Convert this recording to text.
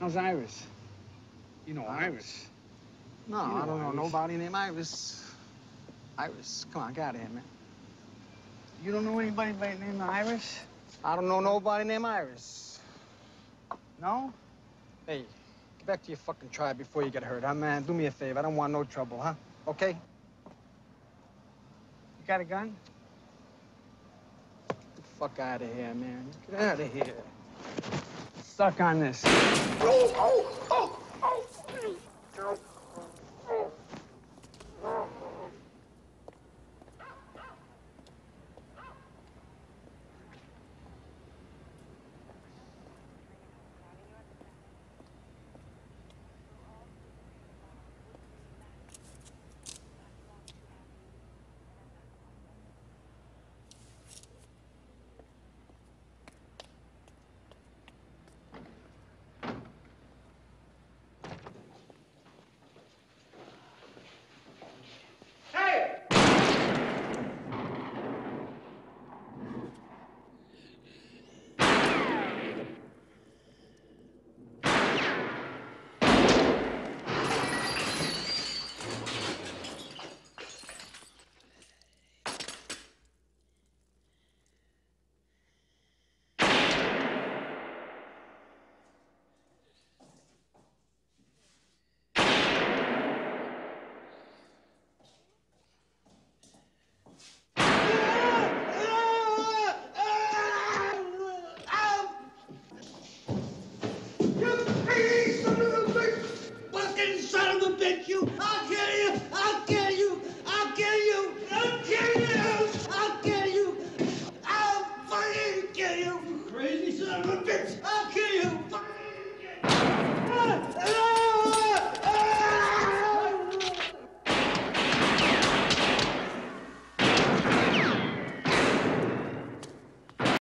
How's Iris? You know Iris. No, You know I don't know nobody named Iris. Iris, come on, get out of here, man. You don't know anybody by the name of Iris? I don't know nobody named Iris. No? Hey, get back to your fucking tribe before you get hurt, huh, man? Do me a favor. I don't want no trouble, huh? Okay? You got a gun? Get the fuck out of here, man. Get out of here. Stuck on this. You crazy son